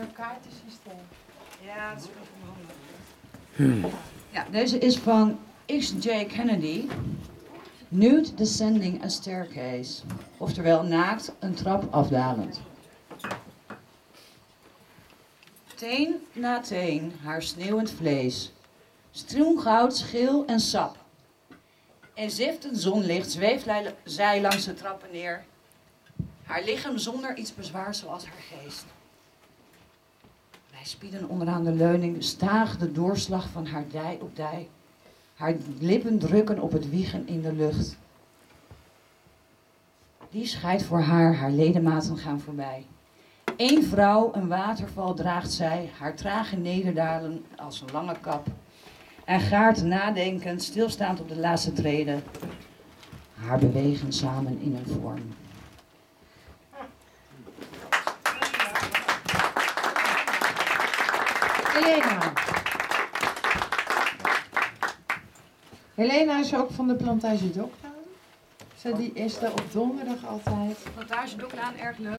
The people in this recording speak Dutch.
een kaartensysteem. Ja, dat is wel handig. Ja, deze is van X.J. Kennedy. Nude descending a staircase. Oftewel naakt een trap afdalend. Teen na teen, haar sneeuwend vlees. Stroengoud, schil en sap. In ziftend zonlicht zweeft zij langs de trappen neer. Haar lichaam zonder iets bezwaars zoals haar geest. Spieden onderaan de leuning, staag de doorslag van haar dij op dij. Haar lippen drukken op het wiegen in de lucht. Die scheidt voor haar, haar ledematen gaan voorbij. Eén vrouw, een waterval draagt zij, haar trage nederdalen als een lange kap. En gaart nadenkend, stilstaand op de laatste treden. Haar bewegen samen in een vorm. Helena. Helena is ook van de plantage Doklaan. Ze die is er op donderdag altijd. Plantage Doklaan, erg leuk.